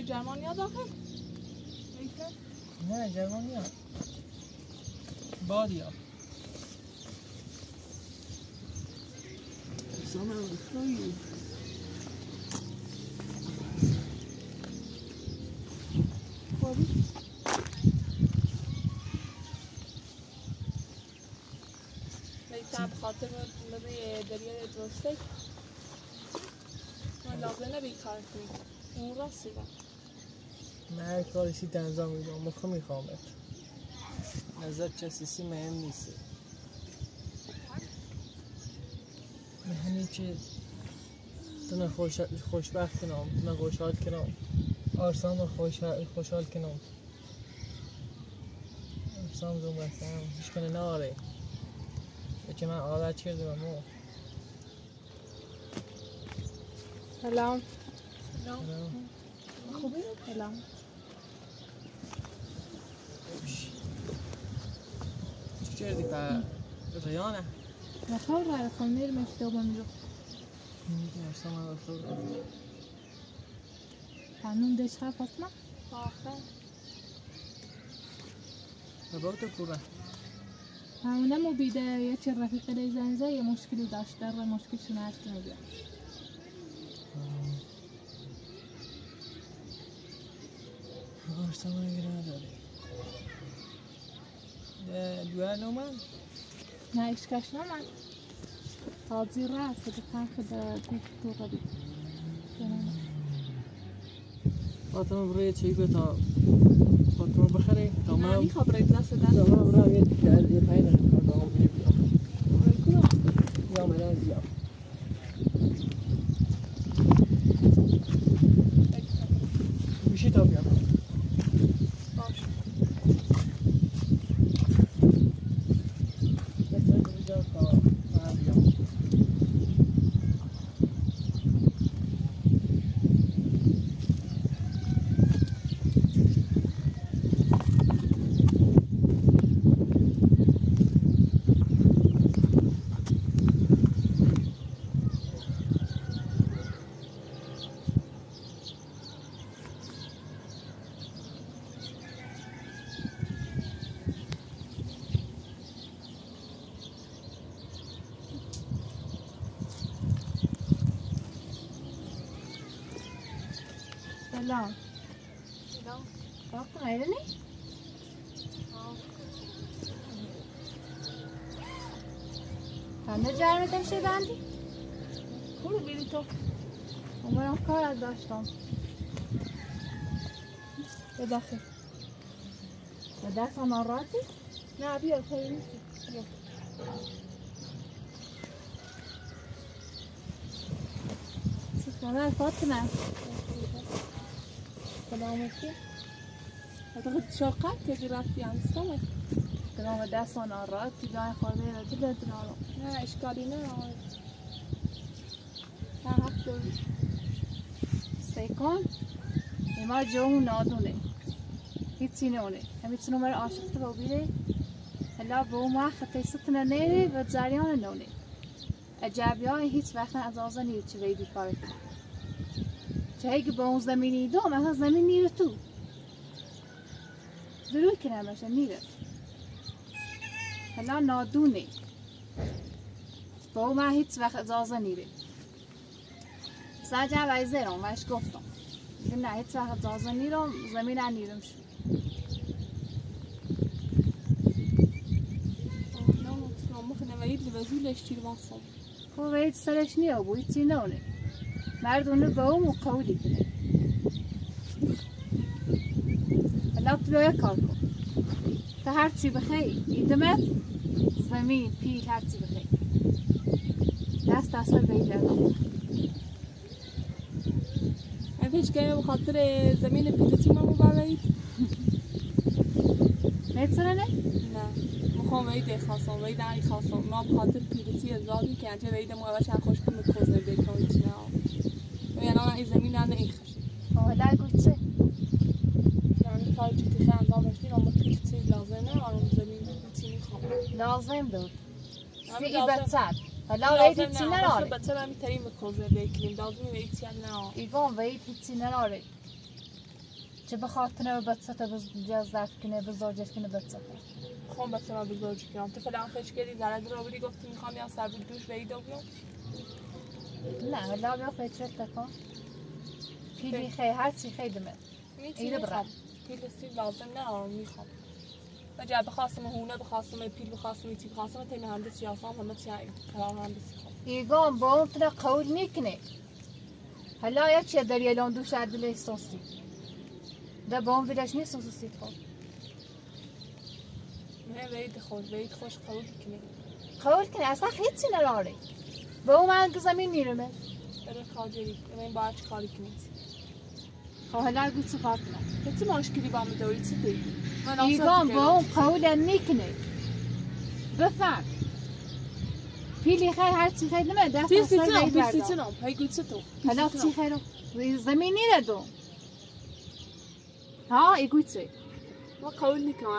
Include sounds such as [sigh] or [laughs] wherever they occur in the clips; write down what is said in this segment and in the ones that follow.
توی جرمانیا داخل نه جرمانیا بادیا. زمان خیلی خوبی می‌تونم خاطر مدی دریای درسته من لازم نبی کار کنی اون راستی من هر کارشی انجام میدم مخه میخوامت نظر چسیسی مهم نیست. همین که تنه خوش خوشبخت کنم تنه خوشحال کنم. آرسان رو خوشحال کنم. آرسان زون بستم. هیچ کنه ناره که من عادت کردم مو. سلام. سلام. خوبی؟ سلام. کردی پا ریانه؟ نخور رای خون میرم اشتباه میرو میگه ارسام من بخور قانون دش خواهد فاطمه؟ آخر نباوت خوبه؟ همونه بیده یه چه رفیق زنزه یه مشکلی داشته و مشکلشون هست که میگه ارسام اگه نداری دوار نومن؟ نه ایشکش نومن تازی رفت که کن خدا دیگه تو قبی فاطمه برای چی تا فاطمه بخری؟ تا من من خبره دست تا من برای یه پایین کار دارم بیام. یا من زیاد میشه تا بیام بهتره که بجا تا من بیام سلام سلام وقت غیرنی؟ شه بندی؟ کورو بیری تو عمرم کار داشتم به داخل به هم راتی؟ نه بیا خیلی نیستی بیا سلام فاطمه سلامتی اعتقد شاقت که رفتی انستانه سلام دست هم راتی جای خورده را. درارم نه اشکالی نه. داری سیکن ایما جو نادونه. هیچی نونه. همیچ نمر عاشق تو بیره؟ هلا بو ما خطی ستنا نیره و جریان نونه. اجابی های هیچ وقت از آزا نیره چه ویدی کار کنه چه هیگه با اون زمینی دوم اصلا زمین نیره تو. ضرور کنه باشه نیره. هلا نادونه. با ما هیچ وقت از آزا نیره ساعت وای زیرم وش گفتم. دیگه نه هیچ وقت اجازه نیرم زمین نیرم شو خب وید سرش نیا بو هیچی نونه مردونه با اون قولی کنه. حالا تو بیا کار کن. تا هر چی بخی ایدمت زمین پیل هر چی بخی دست دست وید لگم هیچ که به خاطر زمین پیلتی ما مبارید می‌تونه نه؟ نه. می‌خوام وید خواستم وید داری خواستم ما به خاطر پیلتی ازادی که انجا وید ما اولش هم خوش کنم کوزه بکن هیچ نه و یعنی این زمین نه این خشی حالا گوچه یعنی کاری که تیخه انجام داشتیم اما پیلتی لازمه آرام زمین چی می‌خوام لازم بود سی لازم- بچت حالا وید هیچی نراره بچه من میتریم به کوزه بکنیم لازم وید چی نه ایگان وید هیچی نراره چه بخاطر بچه بزرگ کنه بزرگش کنه بچه خون بس ما بزرگ کنم تو فلان فش کردی زرد رو بودی گفتی می‌خوام یا سر بود دوش ویدو بیام نه لا بیا فکر تکن پیلی خی هر چی خی دمه می‌تونی برم. پیل سی لازم نه می‌خوام بجا بخواستم هونه بخواستم پیل بخواستم تی بخواستم تی مهندس یاسام همه چی کار مهندسی ایگان با اون تنه قول می‌کنه. هلا یا چه در یلان دوش عدل استوسی ده با اون ویدش نیست استوسی خود نه وید خوش وید خوش قبول کنی قول کنه اصلا هیچی نراره. با اون من زمین میرمه. برای کاجری من باید چی کاری کنی خب هلا قلت فاطمه قلت ما إيش كلي بام دوي تسيتي يقوم بوم قولا نكني بفهم بيلي خير هاتي خير لما دا تيسي تنام تيسي تنام هاي قلت ستو هلا أختي خيرو زميني لدو ها يقول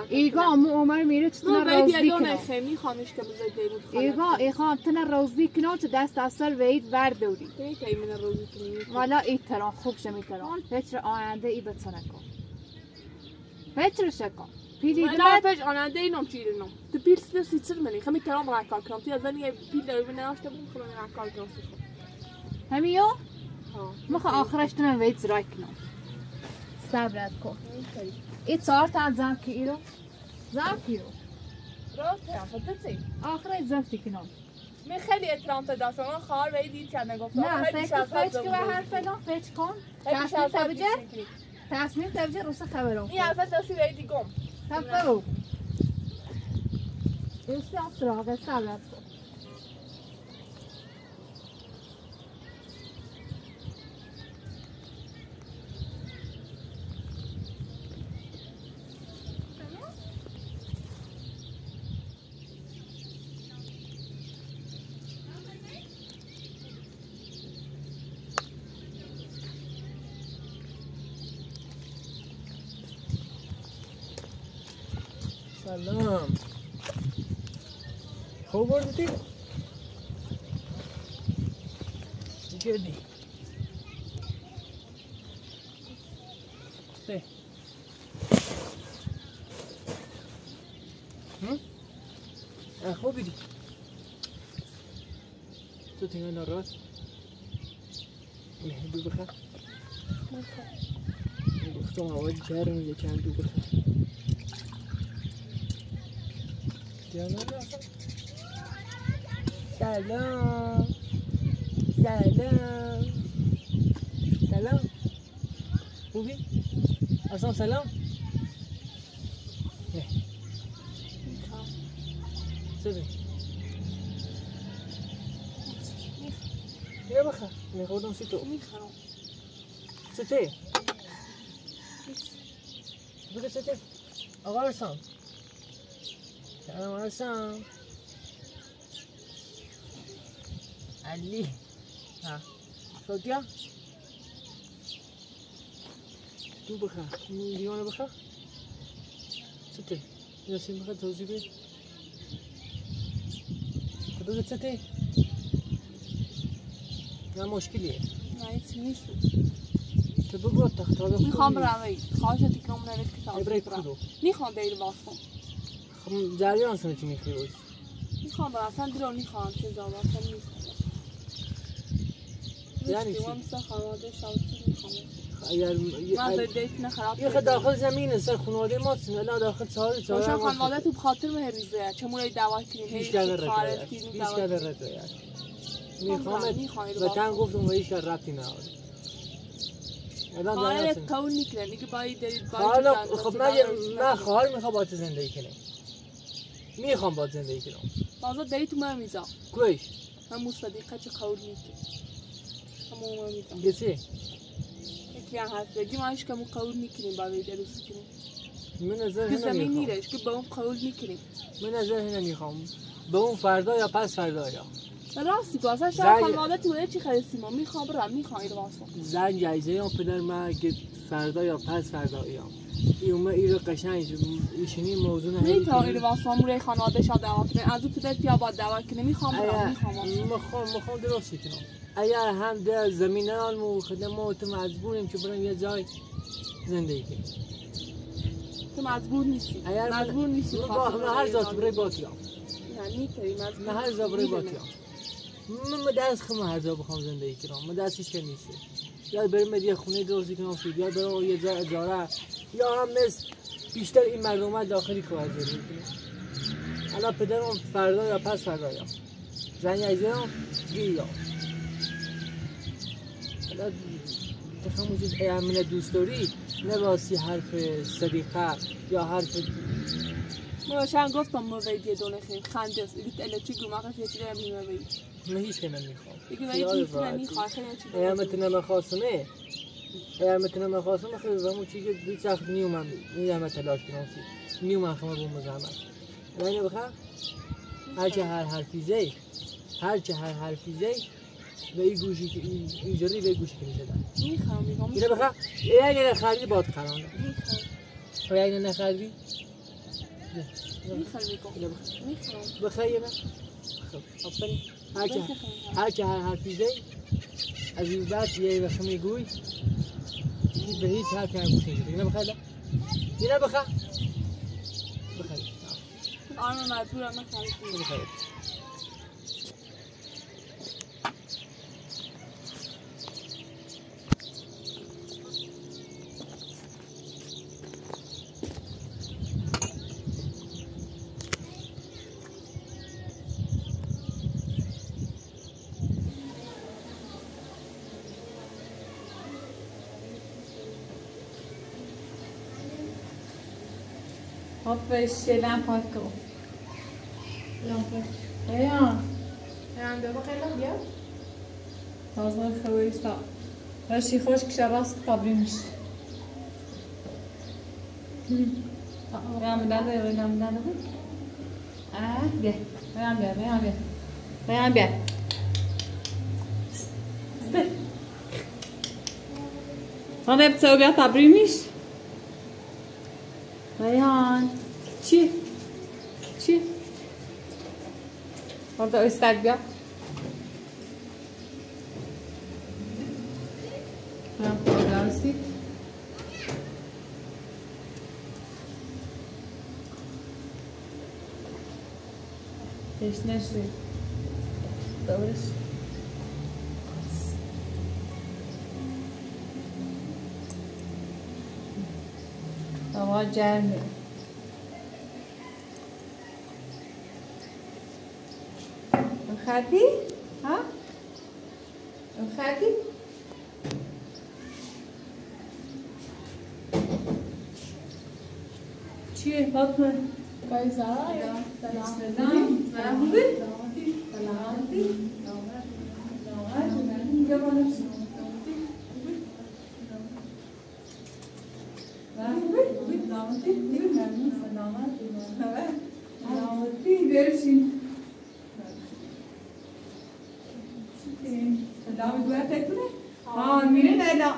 ایگان مو عمر میره چطور یه کنه؟ دونه میخوامش که بذاری دیمون ایگا ایخان تنه روزی کنه چه دست سر وید روزی کنی؟ والا ای تران خوب شمی تران. فکر آینده ای بتونه کن فکر شکن پیلی من دمت پج آننده اینم چیرینم تو پیل سی سیتر منی. خمی کلام را کار کنم. تو از پیل داری من ناشته بود خلون را کار کنم. همیو؟ ها مخ آخرش تنه وید زرای کنم. صبرت کن. ای چهار تا ایرو را ترام فتسی آخرش زفتی کنم من خیلی احترام تو داشتم من خواهر کنه گفتم. نه فکر فکر که به هر فلان فکر کن. تصمیم تبجه تصمیم تبجه روسه خبرم این حرفت دستی به این گم. تب برو ایستی آسراغه صبرت کن سلام. خوب بردی؟ جدی سه خوبی دی تو تنگه ناراحت مهدو بخواه گفتم اول جرم یکم دو بخواه سلام سلام سلام خوبی؟ اصلا سلام نه چه بیا بخیر میخوردم سی تو می‌خرم چه ته؟ بگه چه ته؟ آقا ارسان سلام ارسان علی ها صوتیا تو بخیر دیوانه بخیر چه ته؟ یاسین بخیر توضیح بده تو بگه چه ته؟ نه مشکلیه نه هیچ نیست تو بگو تختار می‌خوام برم وی خواهش تکرام نوید کتاب ابرای برم کدو می‌خوام دیر باز کن خب جریان سنه چی می‌خوای می‌خوام اصلا درو می‌خوام چه اصلا می‌خوام یعنی چی؟ اگر یه داخل زمین سر خانواده ما سن نه داخل چهار چهار باشم خانواده تو بخاطر مهریزه چه مولی دعوت کنیم هیچ کرده رد هیچ کنیم. رد می‌خوام و تن گفتم و هیچ ربطی نداره الان خواهر. کون می‌کنه میگه باید دارید باید نه- خب من من خواهر می‌خوام با تو زندگی کنم. می‌خوام با زندگی کنم. بازا داری تو من میزا کویش. من مصدقه چه قول میزا گسی هم حرف بگی ما که مو قول می‌کنیم با ویده روزی کنیم من نظر که هنه زمین می‌خوام نیرش که با اون قول می‌کنیم من نظر هنه می‌خوام به اون فردا یا پس فردا یا راستی گو اصلا شاید زنگ- خانواده تو چی خیلی سیما می‌خوام برم می‌خوام ایرو واسه زن جایزه یا پدر من که فردا یا پس فردا یا اومه ای رو قشنگ ایشونی موضوع نه می‌تونم ایرو واسه موره خانواده شاد دعوت کنیم از اون پدر پیا با دعوت کنیم می‌خوام برم می‌خوام واسه. مخوام مخوام درست کنم اگر هم در زمین خدمه ما تو مجبوریم که برم یه جای زندگی کنی تو مجبور نیستی. اگر مجبور نیستی. با- هر ذات. برای باکیام نه مجبور هر ذات برای. باکیام من دست خم هر جا بخوام زندگی کنم. من دستش که نیست. یا بریم یه خونه درستی کنم. سود یا بریم یه جا اجاره یا هم مثل بیشتر این مردم داخلی کار زندگی کنیم الان پدرم فردا یا پس فردا یا. زنی عزیزم گیرم حالا تخم وجود امن دوست داری نباسی حرف صدیقه یا حرف ما شان گفتم ما ویدیو دونه خیلی خنده است. ایت الا چی گم آخه چی دارم میگم. وید من هیچ که نمی‌خوام. خیال وید راحتی. نمی‌خواد خیلی چی اگر متنم خواستمه. اگر متنم خواستم خیلی زمون چی که هیچ وقت نیومم نیومم تلاش کنم نیومم خمه بوم زحمت الان بخواه هرچه هر حرفی زی هرچه هر حرفی زی و این گوشی که این اینجوری به گوشی که میشه دار می‌خوام. میگم اینه بخواه اگر نخریدی باد خرانده می‌خوام. و اگر نخریدی؟ می‌خوام می‌خوام. بخواه یه من خب آفرین. هرچه هر حرفی از این بعد یه وقت میگوی. هیچ به هیچ حرفی هم گوش نمیدی اینه بخواه اینه من خرید بخواه Hoppers, lampet کو لامپت ایان ایان بیا بخیر بیا تازه خویستا رشی خوش کشه راست قبری میشه داده بود آه بیا بیام بیا بیام بیا بیام بیا Wanneer heb je zo to istället. Här på dansigt. This next week. Those. Ama gelmiyor. خدی؟ ها؟ خدی؟ چیه فاطمه؟ کای زارا سلام سلام سلام خوبی؟ سلامتی اینجا بالا شو. خوبی؟ سلامتی؟ ممنون سلامتی سلامتی برشین سلام دوار تکونه؟ آه میره لیلا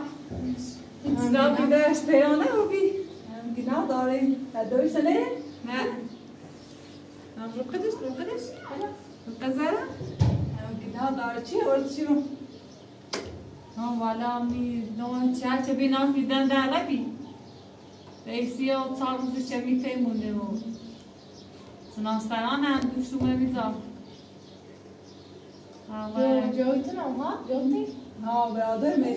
سلام بیدارش پیرانه رو بی گناه داری دوی سنه؟ نه رو قدش رو قدش رو قزره؟ گناه داری چی ورد چی رو؟ آه والا می نوع چه چه بی نام بیدن در لبی رئیسی و چهار روز چه می پیمونده و سناستران هم دوشومه میزا جویتون ها جویتی ها برادر می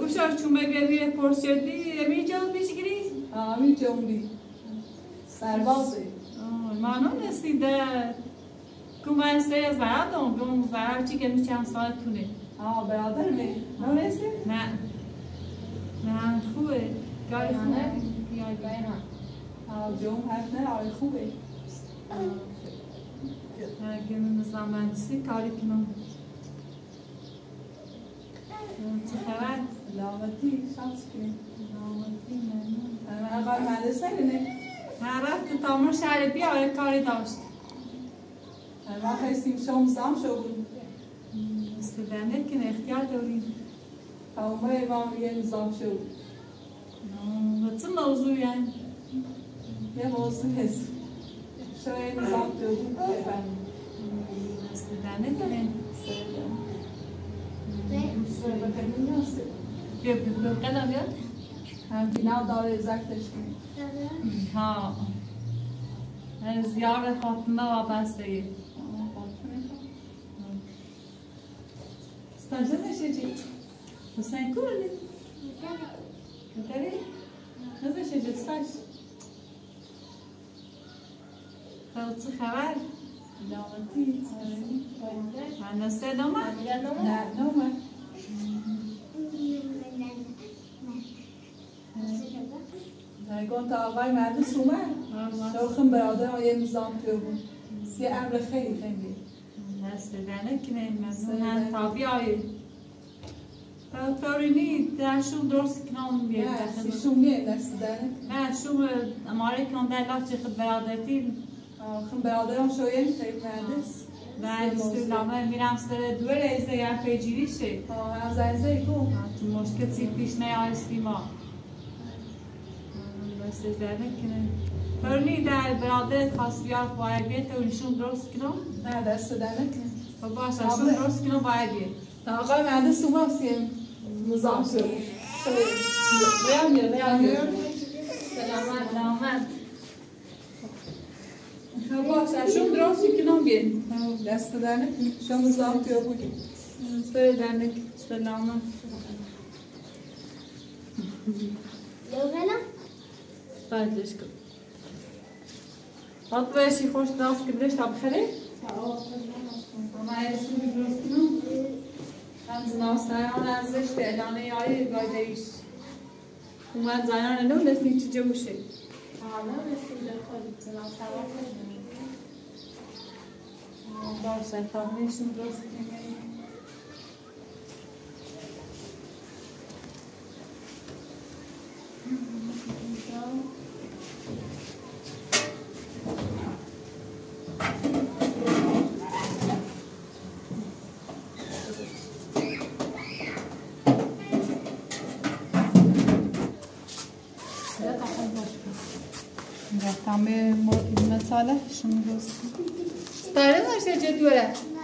اوشار چومه بیا بیره پرس کردی امی جواب بیشی گری؟ آمی جنبی سربازه مانو نسیده کما استه زردم ها برادر می نو نیستی؟ نه نه خوبه. گاری خوبه نه. بینا ها جون حرف نه آی خوبه. اگه مثلا من کاری کنم. چه خبر؟ سلامتی شانس کنی سلامتی ممنون من اقای مدرسه کنی هر رفت تامر شهر بیا کاری داشت. ما خیستیم شما زم شو بود استودنت که اختیار داریم تمامه ما یه نظام شو بود و چه موضوعی هست؟ یه موضوع هست شوی نظام تو بود بفهمی استودنت که شوی بکنی نیست بیا بیا بیا قدم بیا هم فینال داره زکتش کنی ها زیار فاطمه وابسته استاجه نشیدی حسین کولی کدری نزشیدی استاج خیلی چه خبر دامتی من نسته دامه نه نومه نگون تا آقای مهندس اومد شوخم برادر آیه نظام تو بود سی امر خیلی خیلی دست دنه کنه مثلا تابی آیه طوری درشون درست کنم بیه. نه سی شونگه دست داره نه شو اماره کن در لاچه خد برادرتی. خم برادرم شویه خیلی مهندس بعد استولامه میرم سر دو ریزه یا پیجیری هم زنزه کن تو. مشکل سی پیش نیاستی ما. بس در نکنه طوری در برادر خواست بیار باید بیه تو نشون درست کنم نه دست داره و باشه نشون درست کنم باید بیه تا آقای مهندس اومد سی نظام تو بود بیام بیام بیام بیام سلامت سلامت باشه نشون درست کنم بیه دست داره شما نظام تو بود سر در نکنه سلامت بعدش کن حط باشی خوش دست که بدش تا بخره ما ایشون درست کنم من زناستایان ازش به اعلانه آیه گایدهیش اومد زنان نو نسنی چه جوشه باشه فهمیشون درست کنیم رفتم به مثاله شما درست داره داشته چه دوره Hafta içi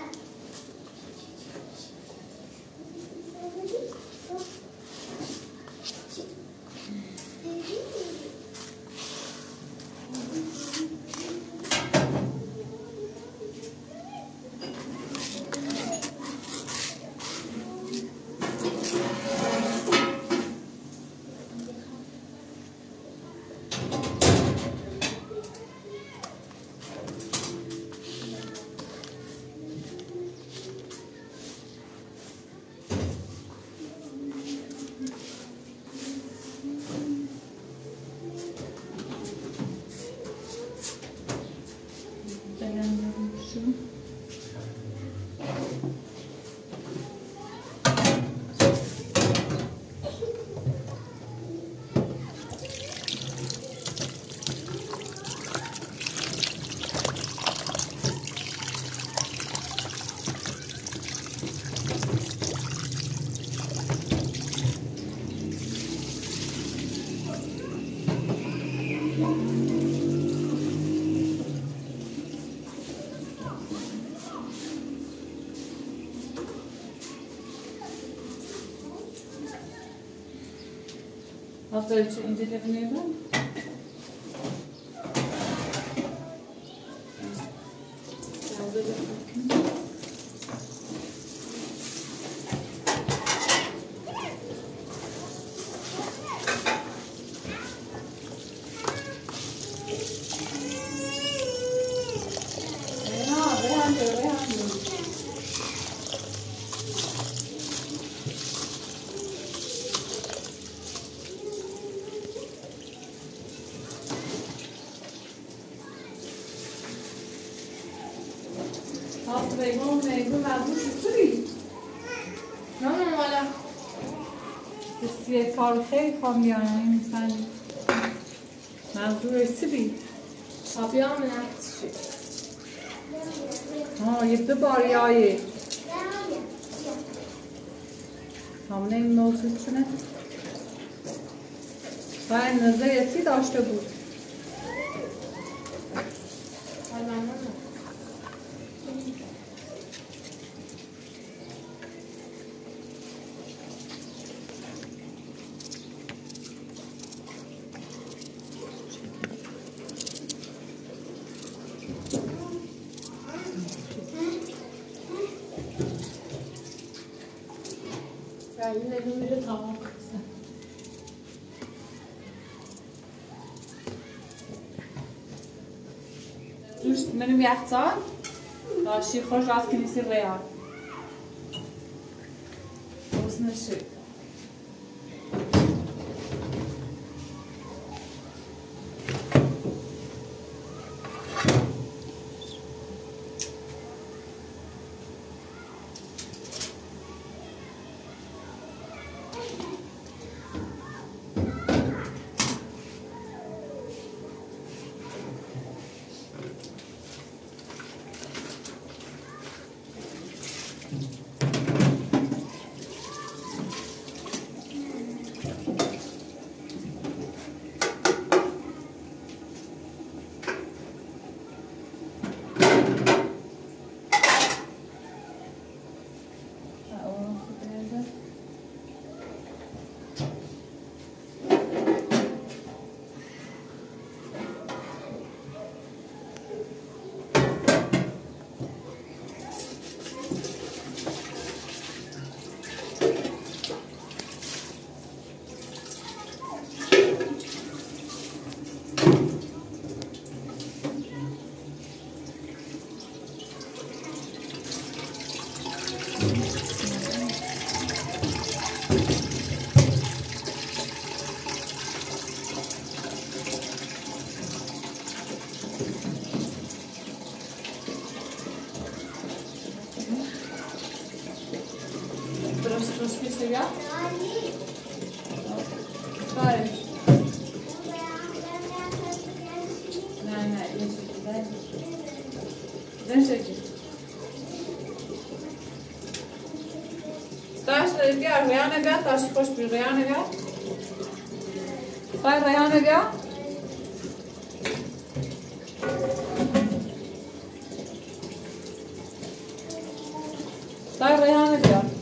of the Mezun چطوری؟ نه خیلی منظورش چی بی؟ آبیا من آه یه دو آیه همونه این موضوع چونه؟ باید نظریتی داشته بود اختار هادشي يخرج راسك يصير غيار وصلنا الشيء Rayana gehad, als je kost bij Rayana gehad. Bij Rayana gehad. Bij Rayana gehad.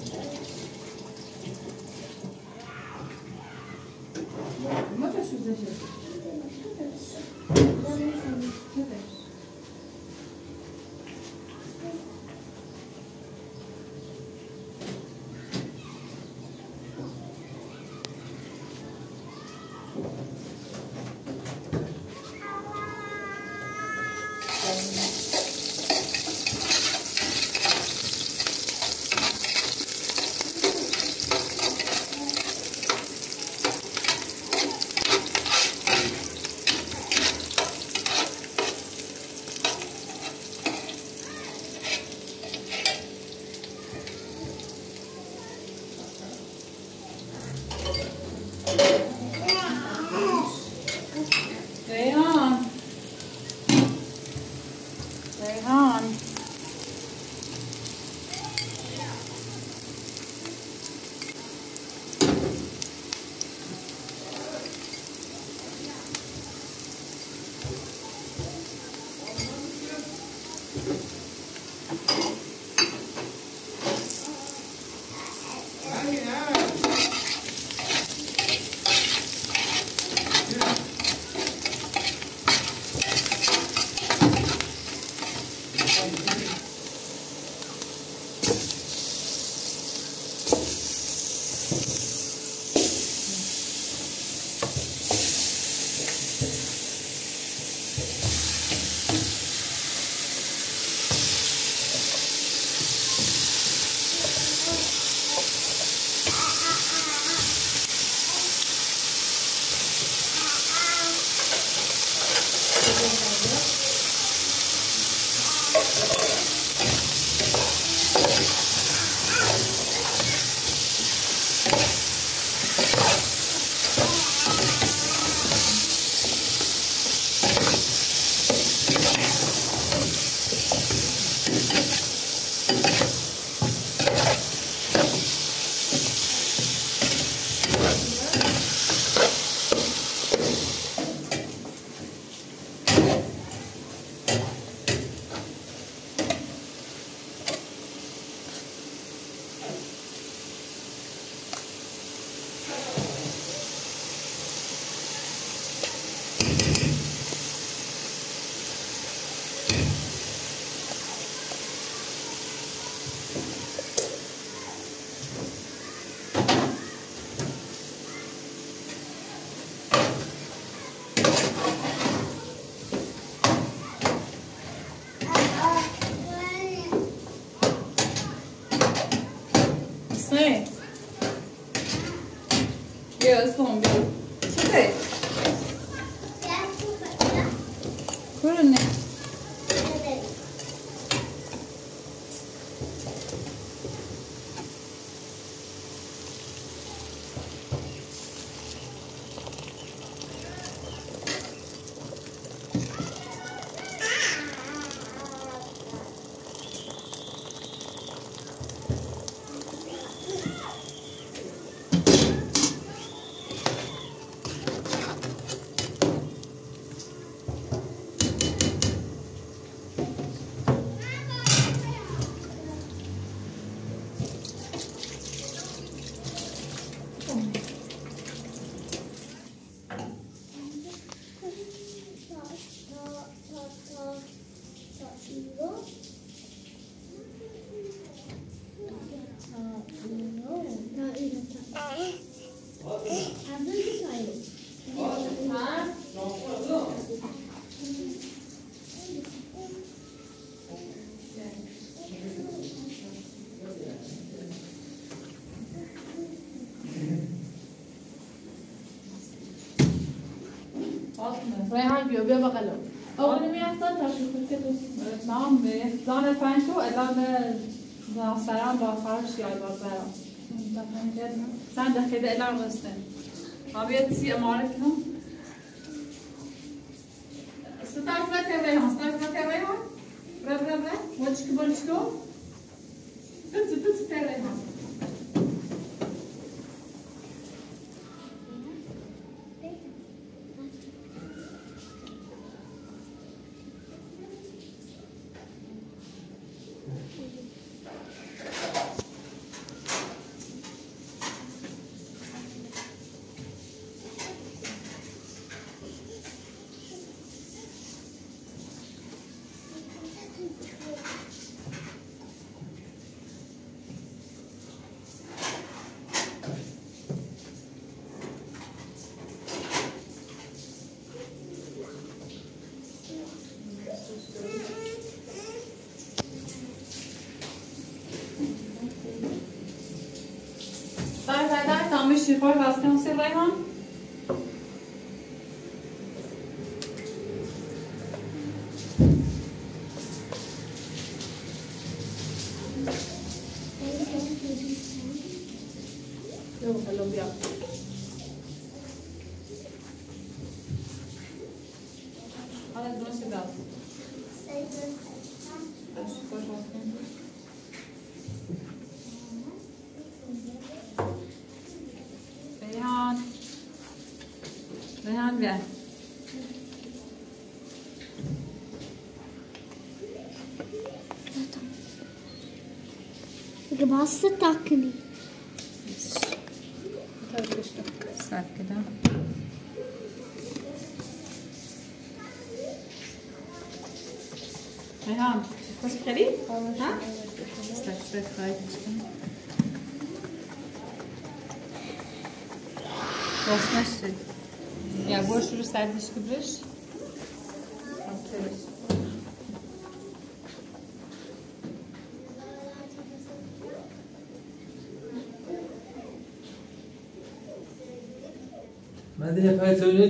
بیا اسلام بیا چه برو نه ریحان بیا بیا بغلو اول میافتاد تا شوخی که دوست نام به زان پنجو الان ناصران با خارج یا sen de kedi eller göster. Abi et si emaret هم. استطاعت ما تبعيهم استطاعت ما تبعيهم برا برا برا وجهك بولشكو بس Müşrifler vai silahı بس تاكلي Sert كده Reyhan, خوش خیلی؟ ها؟ استك استك خواهی باز نشد یا برو شروع سردش که برش من دیگه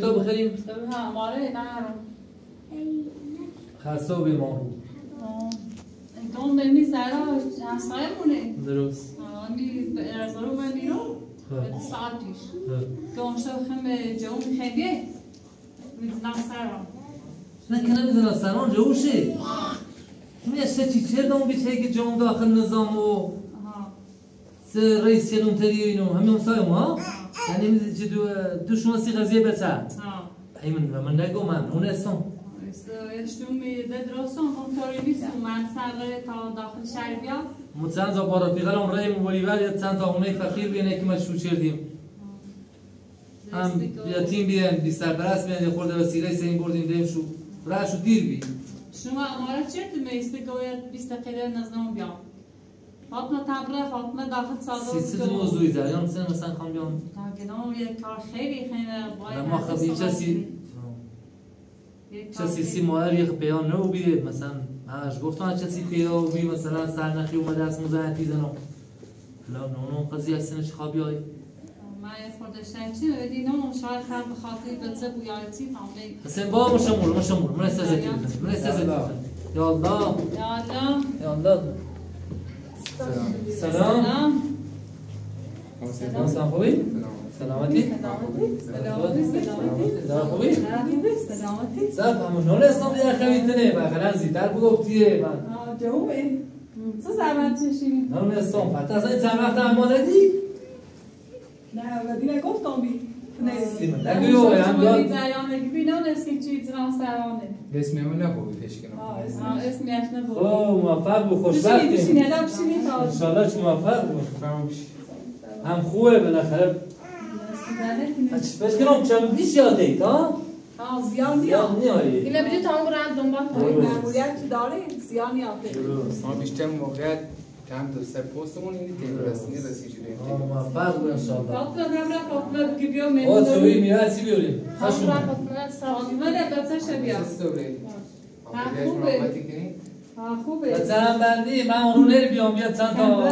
تو بخریم ها ماره نه خسته و بیمار دون دنی سرا هستای مونه درست آنی ارزارو من بیرون خب. ساعتیش خب. گمشو خم جون خیلیه. می‌زنم سرا. نه که نمی‌زنه سران جوشه میشه چی چه دوم بیشه که جام داخل نظام و آها س رئیس کلونتری و اینو. همین سایم ها؟ یعنی دو دو شناسی قضیه بسات ها ای من من نگو من اون اسم. اشتون می دراسون هم طوری نیست. من سر تا داخل شهر بیا متسان زا بارا پیغل اون رای مولیور یا چند تا اونه فقیر بیانه که مشروع کردیم. هم یتیم بیان بی سرپرست بیان یه خورده وسیله سین بردیم دیم شو. راشو دیر بی. شما امارت چرت میسته گوید بیست دقیقه نزدم بیا فاطمه تبره فاطمه داخل سی سی صادر موضوعی زد یا مثلا مثلا خواهم بیان گناه یک کار خیلی خیلی باید ما خب چسی چسی سی مادر یه پیان نو بیه مثلا همش گفتم چسی پیان بی مثلا سرنخی اومده از موزه تیزنو لا نو نو قضیه سنش خوابی های ما خودشتن چی بدی نو شاید خر بخاطر بچه بویارتی فهمی حسین با مشمول مشمول من استازتی من استازتی یا الله یا الله یا الله سلام. سلام. سلام. خوبی؟ سلامتی؟ سلامتی. سلامتی. سلام سلامتی. سلام. همون نول اسلام دیگر خمیتنه بخلا زیتر بگفتیه. من. آه جوبه تو زحمت چشیدی نول اسلام حتی اصلا این چند وقت هم ماددی نه ودی نگفتم بی. هم جریان بی نو نسی چی زران سرانه. اسم من نبود آه اسم اسمی اش نبود. او موفق بشینی ادا بشینی تا انشالله چی موفق هم خوبه بالاخره. بس کنم چند بیش یاده آه زیان یا نیا نیایی اینه بدی تا اون برند دنبال کنی درست. معمولیت داره زیان یاده ما بیشتر موقعیت سه پستمون اینی که رسمی رسی شده آه، موفق بود انشالله فاطمه نبره فاطمه بگی بیا آقا چوی میمونم میره چی بیاریم؟ خشم. فاطمه ده بچه شبیه سستوره ها، آقایش خوبه. آه خوبه. بچه هم بندی من اونو نری بیام بیاد چند تا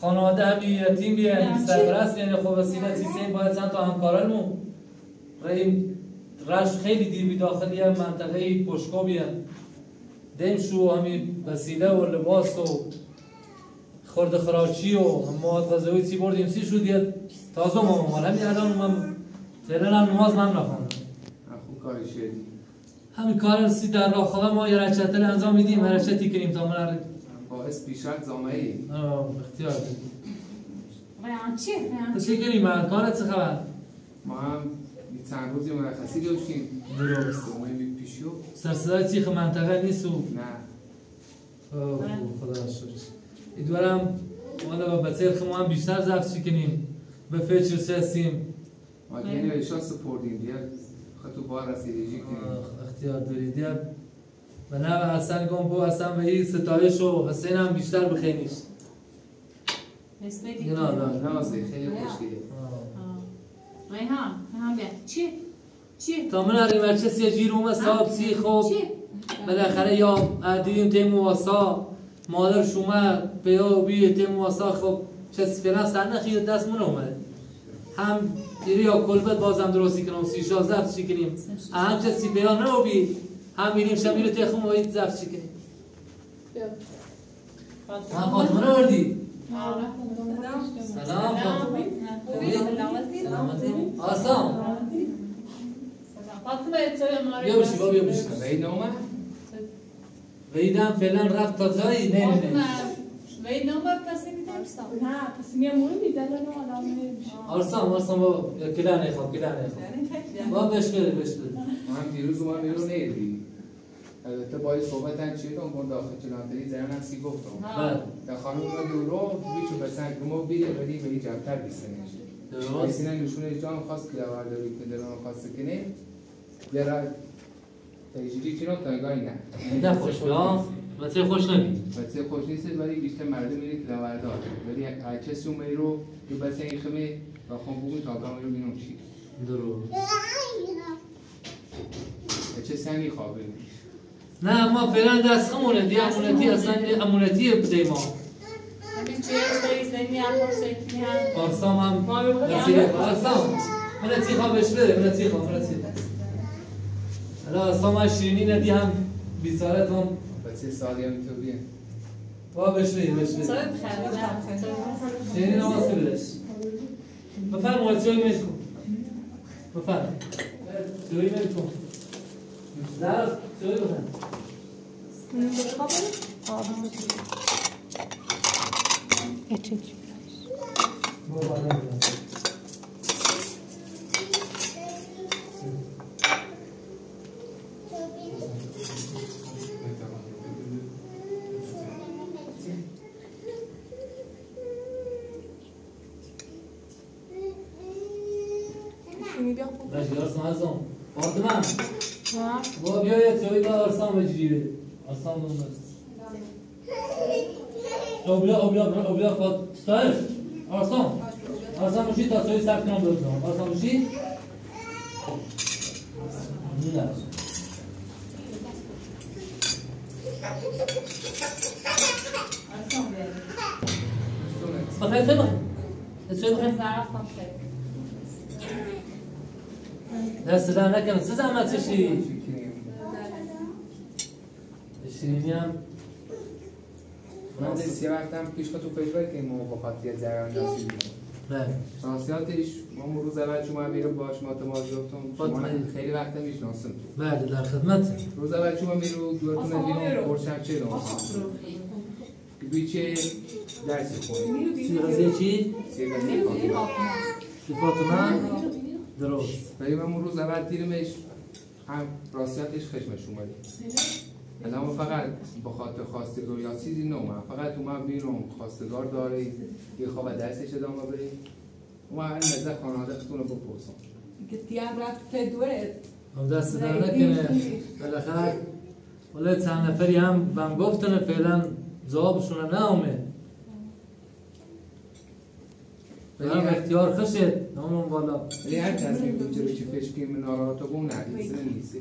خانواده همی یتیم بیان سرپرست یعنی خب وسیله سیسه باید چند تا همکارانمون. و این رش خیلی دیر بی داخلی هم منطقه پشکو بیان. دم شو همین وسیله و لباس و خورد خراچی و مواد غذایی چی بردیم سی شد؟ یه تازه ما مال همین الان من فعلا هم نماز من نخوانم خوب کاری شدی. همین کار سی در راه خواهم ما یه رچتل انجام میدیم حرکتی کنیم تا من باعث پیشرفت زامه ای آه، اختیار ریان چی؟ کنیم من کارت چه خبر؟ ما هم یه چند روزی مرخصی داشتیم. درست. دومه پیشو سرسدای چیخ منطقه نیست و نه. خدا را شکر ایدوارم والا با بچه خمو هم بیشتر زفت چی کنیم به فکر هستیم؟ ما دیگه نوشتان سپردیم دیگه خطو بار آه، اختیار دارید. یا و نه به حسن گم بو حسن به این ستایش و حسین هم بیشتر بخیمیش اسمی این دیگه. آدم. نازه خیلی خوشگله ریحان ریحان بیا. چی؟ چی؟ تا من هر بچه سی جیروم صاحب سی چی؟ بالاخره یا عدیم تیم مواسا. مادر شما پیدا بی تیم مواسا خب چه فعلا سرنخی دست من اومده. هم دیری یا کلبت بازم درستی کنم سی شازده زفت چی کنیم؟ هم چه سی پیدا نو بی هم بینیم شمیل تخم و این زفت چی کنیم؟ هم فاطمه رو بردی سلام. فاطمه. سلامتی. آسام. فاطمه اتسوی ماری بیا بشی بیا بشی و این ویدم فعلا رفت تا جایی نه نه فاطمه نه وی نمبر کسی میدم نه پس میامونو میدن نه آدم آرسام آرسام با کلا نخواب کلا نخواب یعنی خیلی با بش بده بش بده ما هم دیروز اومد بیرون نیدیم البته با این صحبت هم چی دارم با داخل چلانتری زیران هم سی گفتم بله در خانم اومد دورو بیچو بسنگ ما بیره ولی به این جمتر بیستنش درست بیستنه نشونه جان خواست که دور داری که دلان خواست کنه در تجری چی رو تنگایی نه. نه خوش بیام بچه خوش نبی بچه خوش نیست ولی بیشتر مردم میره که دور دار ولی هر کسی اون رو یه بسه این خمه و خون بگون تا کام رو بینم چی. درست چه سنی خوابه؟ نه ما فعلا دست خمونه دی امونتی اصلا امونتی بده ما. زنی هم آرسام من تی خواب بش بده من تی خواب من تی حالا هم شیرینی ندی هم بیسارت هم بچه سالی هم تو بیه با بش بده بش بده سوی بخیر شیرینی نماز بدش بفرمایید جایی میل کن بفرمایید جایی میل کن در جایی بفرمایید بابا نمی‌دونم. باشه آرسام ازم فاطمه با بیا یه چایی با آرسام بجری بده. آرسام دون بده اوبلا اوبلا اوبلا فاط ستایش آرسام آرسام باشی تا چایی سر کنم بزنم آرسام باشی؟ نه بخیر سبا چه بخیر. رفتم خیلی دست در نکنه. چه زحمت چشی شیرینی هم. من دست یه وقتم پیش تو فیسبوک که ما با خاطر زران جاسی دیدیم بله. شانسیاتش ما روز اول شما میرو باش ما تو گفتم شما خیلی وقت می‌شناسم بله در خدمت. روز اول شما میرو دورتون بیرون پرشم چه رو بیچه درسی خونی سیغزه چی؟ سیغزه فاطمه درست. ولی من روز اول دیرمش هم راستیاتش خشمش اومدی الان فقط با خاطر خواستگار یا چیزی نو من فقط اومد بیرون خواستگار داره. یه خواب درسش ادامه بری اومد این نزد خانواده خودتون رو بپرسم که تیم رفت دوره هم دست در نکنه. بالاخره ولی چند نفری هم بهم گفتن فعلا جوابشون نه اومد هم اختیار خشد نامون بالا. ولی هر تصمیم تو جلوی چی فشکی من ناراحت بون نه نیست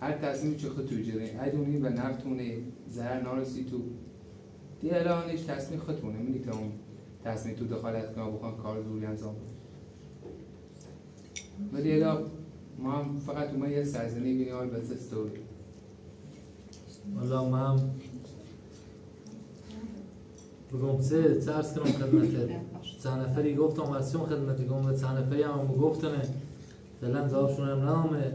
هر تصمیم چه خود تو جره ادونی و نفتونه زهر نارسی تو. دی الانش تصمیم خودتونه منی که اون تصمیم تو دخالت کنم بخوام کار دوری انجام ولی الان ما هم فقط اومد یه سرزنی بینیم های بس استوری والا ما هم بگم سه چه ارز کنم خدمت [laughs] چند نفری گفتم از چون خدمتی گم چند نفری هم گفتنه فعلا جوابشون هم نامه.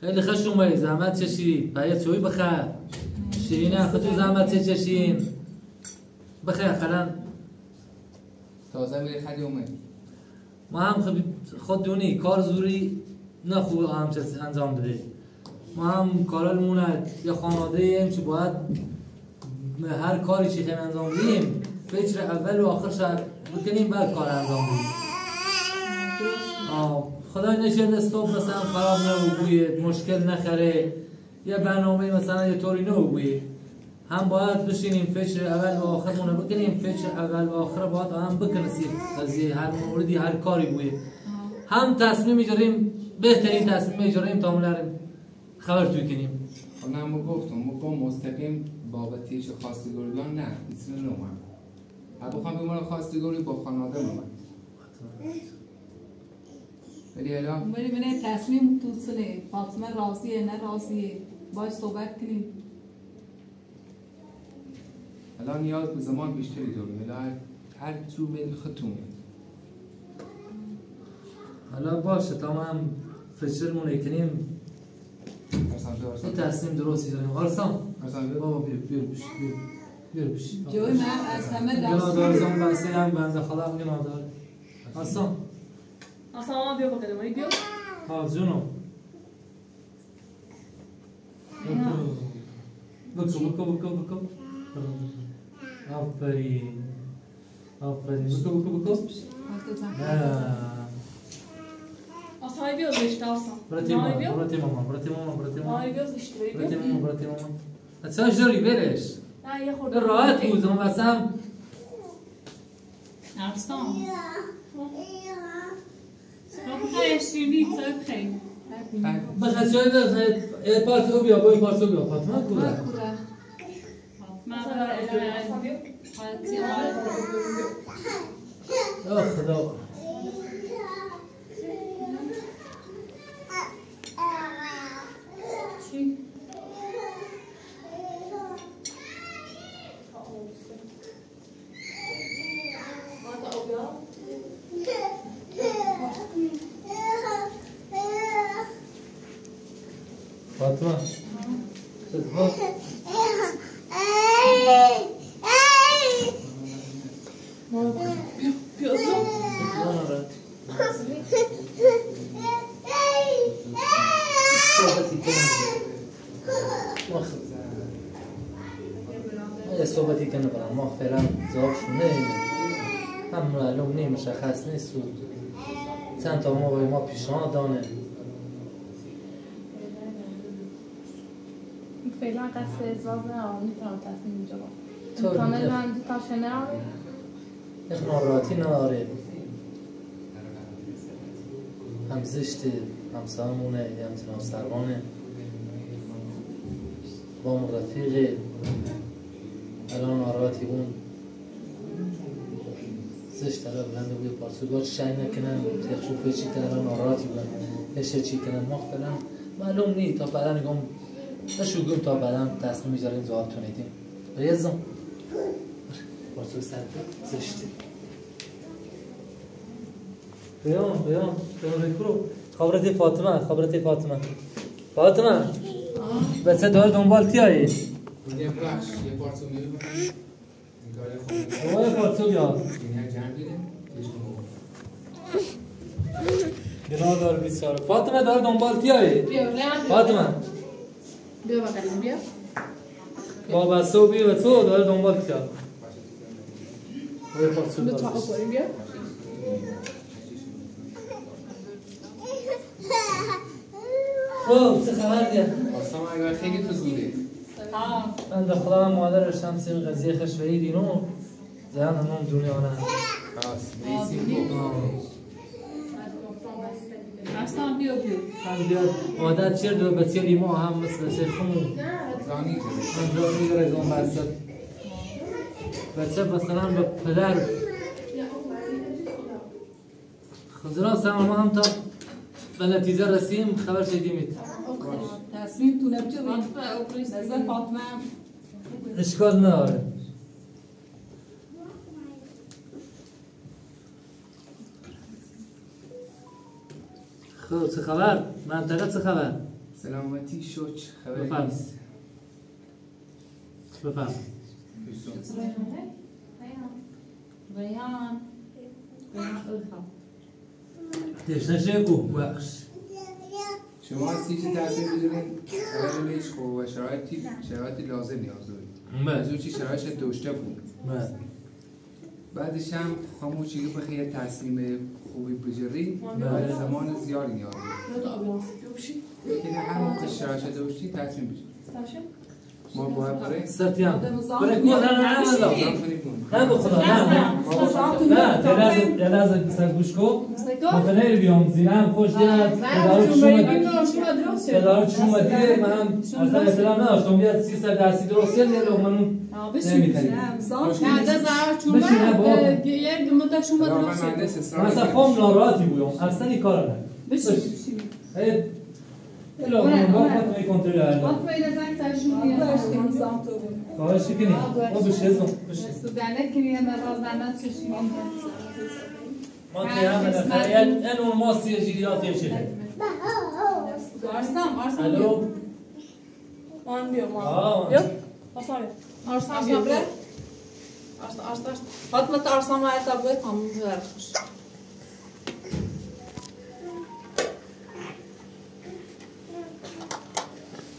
خیلی خوش اومدی. زحمت چشی باید چوی بخیر شیرین خودتو زحمت چشین بخیر خلن تازه میره خدی اومد ما هم خود دونی کار زوری نه خوب هم انجام بده ما هم کارالمون یه خانواده ایم که باید هر کاری چی خیلی انجام بدیم فکر اول و آخر شد بکنیم بعد کار انجام بدیم خدا نشد صبح مثلا خراب نبوید مشکل نخره. یه برنامه مثلا یه طوری نبوید هم باید بشینیم فکر اول و آخرمون بکنیم فکر اول و آخر باید هم بکنسیم. قضیه هر موردی هر کاری بوید هم تصمیم می‌گیریم بهترین تصمیم می‌گیریم تا مونرم خبر توی کنیم. نه ما گفتم ما مستقیم بابتیش خواستگاریان نه ایسن نومن بخوام بگم خواستگاری با خانواده من ولی الان ولی من تصمیم تو سنه فاطمه راضیه نه راضیه. باش صحبت کنیم. الان نیاز به زمان بیشتری داریم. الان هر تو من خطونه حالا باشه تا ما هم فشرمون کنیم. این تصمیم درستی داریم آرسان بابا بیر بیر بش بیر بیر بش جوی من از همه دست گناه دار زمان بسته هم بنده خدا گناه دار آرسان آرسان ما بیا بکنیم ای بیا ها جونو بکو بکو بکو بکو آفرین آفرین بکو بکو بکو Asay bir işte Hasan. براتي ماما براتي ماما براتي ماما براتي ماما Ay göz işte. براتي هتساوي جوري بلاش لا يا خد. الرهات وزم بسام ارسان بخیر شیرینی تو بخیر بخاطر شوي ده بارت او بیا بوی بارت او بیا. فاطمه کورا ما اه خدا. صدق یه صحبتی کنه برام ما فعلا جوابشون نمیده هم معلوم نیم مشخص نیست چند تا موقع ما پیشنهاد دانه فعلا قصد ازواج ندارم می‌تونم تصمیم اینجا تو کامل من دو تا شنه یک ناراحتی نداره هم زشته هم سامونه هم سروانه. با اون رفیقه الان ناراحتی اون زشت داره بلند بوی پارسوگار شای نکنن تخشوفه چی کنن ناراحتی بودن هشه چی کنن؟ ما فعلا معلوم نی تا بعدا نگم نشوگم تا بعدا تصمیم می‌ذاریم زواب تونیدیم ریزم پارسو سر زشتی بیام بیام بیام بکرو خبرت فاطمه خبرت فاطمه. فاطمه. بچه داره دنبال یه بخش یه پارسو بیا این جمع دیده یه شما گناه دار بیچاره. فاطمه داره دنبال بیا ریان فاطمه. بیا بقیلیم بیا. با بسته و بیا تو داره دنبال پارسو به تو بخوریم بیا. خب چه خبر دیگه؟ آسان اگر خیلی تو زوده من در خدا هم سیم قضیه خشوهی دینو زیان همون دنیا نه. خلاص اصلا بیا بیا. هم بیاد عادت چیر دو بسیار ایما هم مثل بسیار خمون. زانی میگره از اون بسیار بچه مثلا به پدر. خضرا سلام. ما هم تا به نتیجه رسیم. خبر شدیمید. تصمیم تو نبچه فاطمه. اشکال نداره. خب چه خبر؟ منطقه چه خبر؟ سلامتی شوچ خبر بفرم. نیست بفهم ریان تشنشه کو بخش شما از چیزی تصمیم بگیرین اولش خب و شرایطی شرایطی لازم نیاز دارید از اون چی شرایطش داشته بود بله بعدش هم خاموشی یه تصمیم وبجري زمان زياري يا رب. كده حامل تشاشة دوشتي تاسم بجي. تاسم؟ ما باید برای سرتیان برای کو نه نه نه نه نه. خدا نه. نه نه یه لحظه بسر گوش کن. متنیر بیام زیرم خوش دیدم پدر چوم پدر چوم دیگه منم اصلا اطلاع نداشتم. بیاد سی سر درسی درست یه لغمنون نمی‌خریم بشینه بابا. من مهندس من اسرائیل اصلا خواهم ناراحتی بودم. اصلا این کار نه بشین یه لغمنون با خواهد کنترل هردم خواهش کنی ما بشه ازم بشه ما که هم بالاخره این اون ما سی جیرات یه چه الو آن بیا ما آه بیا آسان بیا Arslan بیا sabır. بیا Arslan arslan. Fatma da Arslan ve Ertab'ı tam vermiş.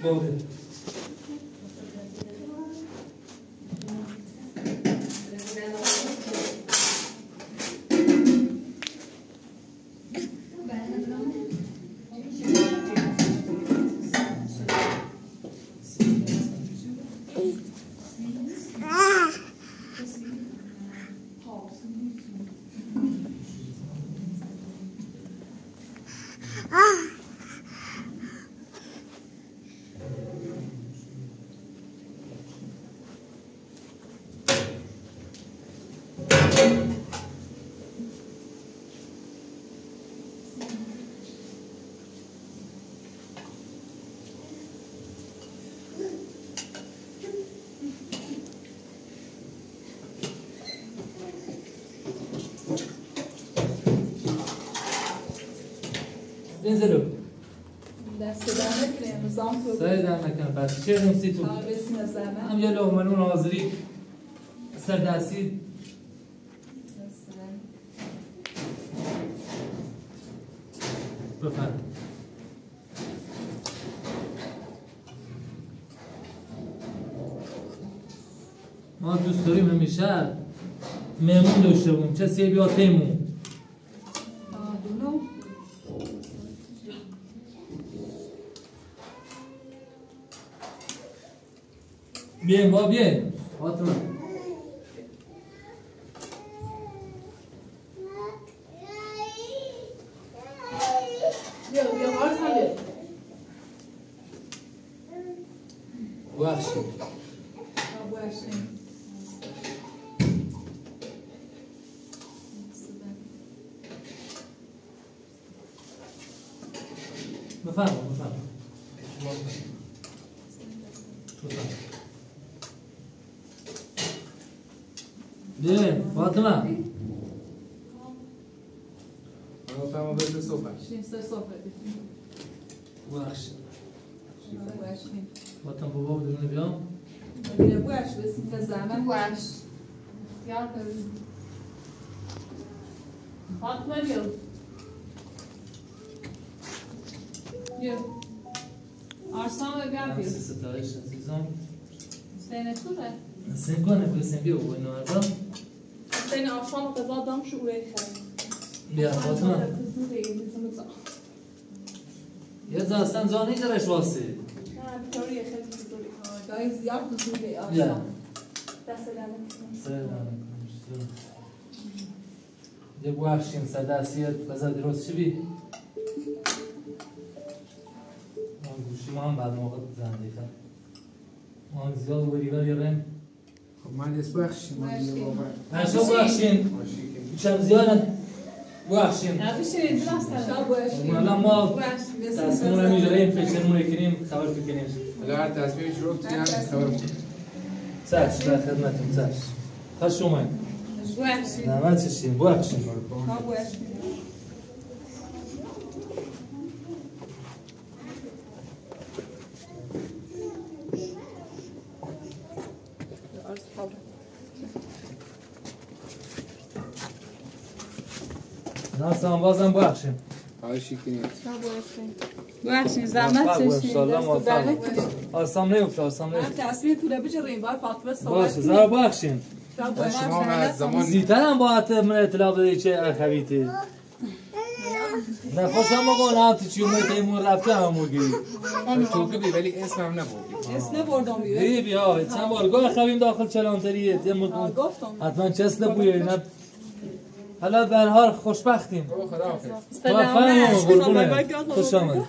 Move. نزلو دست در نکنه نزام کنه سر در نکنه بس چه نمسی تو؟ هم یه لغمانون آزری سر دستی بفرد ما دوست داریم همیشه مهمون داشته بوم چه سیبی آتیمون Bien, va bien. Otro. سر صحبت وحشی باشیم فاطمه بابا بدون بیام بگیره باش بسیم به زمان باش اختیار داریم فاطمه بیا بیا آرسان بیا بیا نفس ستایش عزیزم سینه توره سین کنه بسیم بیا و اینو اربا حسین آرسان قضا دام شعوره خیلی بیا فاطمه یه ذا اصلا زانی درش واسه. نه بیتاری خیلی بزرگی گاهی زیاد بزرگه بیا آرسان دست دمت سلام یه بخشیم صداسیت بذار درست چی بی؟ ما گوشی ما هم بعد موقع زنده کرد ما هم زیاد بری بری رن خب من دست بخشیم من دیگه بابا نشو بخشین ماشی که وحشين لا ما تصمیم را میجریم فکر نمیکنیم خبر فکر کنیم لا تصمیم شروع کنیم خبر ساعت ساعت خدمتم ساعت خوش اومد وحشین نه ما تشین وحشین بخشیم خواهشی که نیست باشیم موفق باش، زحمت باش. آسام نیفته آسام نیفته تصویر تو بجریم باید فاطمه صحبت باشه بخشیم شب شما از زمان زیتر هم باید من اطلاع بده چه اخویتی نه خوشم بگو نه تو چی اومد ایمون رفته هم موگی چوکه بی ولی اسم هم نبودی اسم بردم بیه بی بیا چند بار. گاه خویم داخل چلانتریه. گفتم. حتما چست بویه نه؟ حالا به هر خوشبختیم. خب، خدا خوش آمد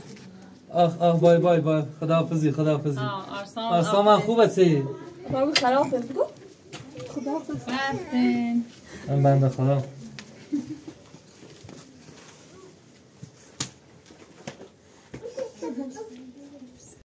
آخ آخ بای بای بای. خدا حافظی خدا حافظی. آرسان من خوب هستی بابا خراب بگو. خدا حافظی من بنده خدا.